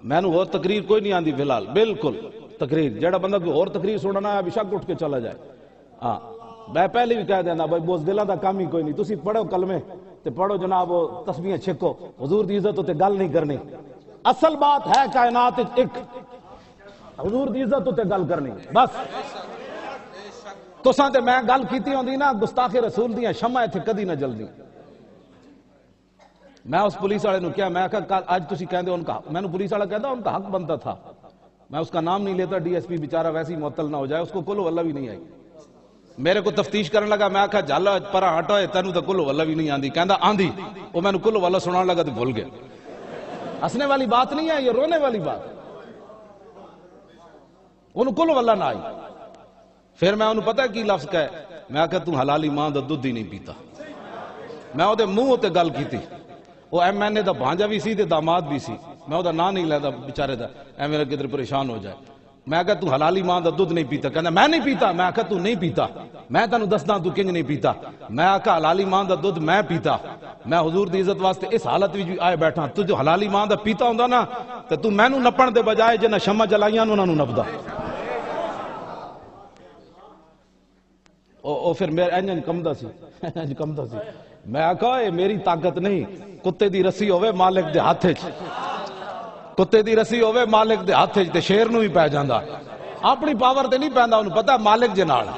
मैं और तकरीर कोई नहीं आती फ़िलहाल, बिल्कुल। तकरीर, जड़ा बंद कोई और तकरीर सुनना है बेशक उठ के चला जाए। हाँ मैं पहले भी कह देना, भाई बोस दिलों का काम ही कोई नहीं। तुम पढ़ो कलमे तो पढ़ो जनाब तस्वीर छिको। हजूर की इज़्ज़त उत्ते गल नहीं करनी। असल बात है कायनात एक हजूर की इज़्ज़त उत्ते गल करनी। बस। तुसा तो मैं गल की होंगी ना, गुस्ताखे रसूल दिया शमा इतने कभी ना जल्दी ਜਲਦੀ मैं उस पुलिस वाले ने क्या मैं कहा कल आज तुसी कहते हो उनका मैंने पुलिस वाला कहता उनका हक बनता था मैं उसका नाम नहीं लेता डीएसपी बेचारा वैसे ही मुअत्तल ना हो जाए उसको कुल वल्ला भी नहीं आई मेरे को तफ्तीश करने लगा मैं आखा जल पर हटो तेन तो कुल वल्ला भी नहीं आंदी कहता आंधी वो मैंने कुल वल्ला सुना लगा तो भूल गया हंसने वाली बात नहीं है ये रोने वाली बात उन्होंने कुल वल्ला ना आई फिर मैं उन्होंने पता की लफ्ज कह मैं आखा तू हलाली मां का दुध ही नहीं पीता मैं ਉਹਦੇ ਮੂੰਹ ਉੱਤੇ ਗੱਲ ਕੀਤੀ ਉਹ ਐਮਐਨਏ ਦਾ ਭਾਂਜਾ ਵੀ ਸੀ ਤੇ ਦਾਮਾਦ ਵੀ ਸੀ ਮੈਂ ਉਹਦਾ ਨਾਂ ਨਹੀਂ ਲੈਦਾ ਵਿਚਾਰੇ ਦਾ ਐਵੇਂ ਨਾ ਕਿਧਰ ਪਰੇਸ਼ਾਨ ਹੋ ਜਾਏ ਮੈਂ ਕਿਹਾ ਤੂੰ ਹਲਾਲੀ ਮਾਂ ਦਾ ਦੁੱਧ ਨਹੀਂ ਪੀਤਾ ਕਹਿੰਦਾ ਮੈਂ ਨਹੀਂ ਪੀਤਾ ਮੈਂ ਕਿਹਾ ਤੂੰ ਨਹੀਂ ਪੀਤਾ ਮੈਂ ਤੈਨੂੰ ਦੱਸਦਾ ਤੂੰ ਕਿੰਜ ਨਹੀਂ ਪੀਤਾ ਮੈਂ ਆਖਾ ਹਲਾਲੀ ਮਾਂ ਦਾ ਦੁੱਧ ਮੈਂ ਪੀਤਾ ਮੈਂ ਹਜ਼ੂਰ ਦੀ ਇੱਜ਼ਤ ਵਾਸਤੇ ਇਸ ਹਾਲਤ ਵਿੱਚ ਵੀ ਆਏ ਬੈਠਾ ਤੂੰ ਜੋ ਹਲਾਲੀ ਮਾਂ ਦਾ ਪੀਤਾ ਹੁੰਦਾ ਨਾ ਤੇ ਤੂੰ ਮੈਨੂੰ ਨੱਪਣ ਦੇ ਬਜਾਏ ਜਿੰਨਾ ਸ਼ਮਾ ਜਲਾਈਆਂ ਨੂੰ ਉਹਨਾਂ ਨੂੰ ਨੱਪਦਾ ਉਹ ਉਹ ਫਿਰ ਮੇਰੇ ਇੰਜ ਕੰਮਦਾ ਸੀ ਇੰਜ ਕੰਮਦਾ ਸੀ ਮੈਂ ਆਖਾ ਇਹ ਮੇਰੀ ਤਾਕਤ ਨਹੀਂ ਕੁੱਤੇ ਦੀ ਰੱਸੀ ਹੋਵੇ ਮਾਲਕ ਦੇ ਹੱਥ 'ਚ ਕੁੱਤੇ ਦੀ ਰੱਸੀ ਹੋਵੇ ਮਾਲਕ ਦੇ ਹੱਥ 'ਚ ਤੇ ਸ਼ੇਰ ਨੂੰ ਵੀ ਪੈ ਜਾਂਦਾ। ਆਪਣੀ ਪਾਵਰ ਤੇ ਨਹੀਂ ਪੈਂਦਾ ਉਹਨੂੰ ਪਤਾ ਮਾਲਕ ਦੇ ਨਾਲ।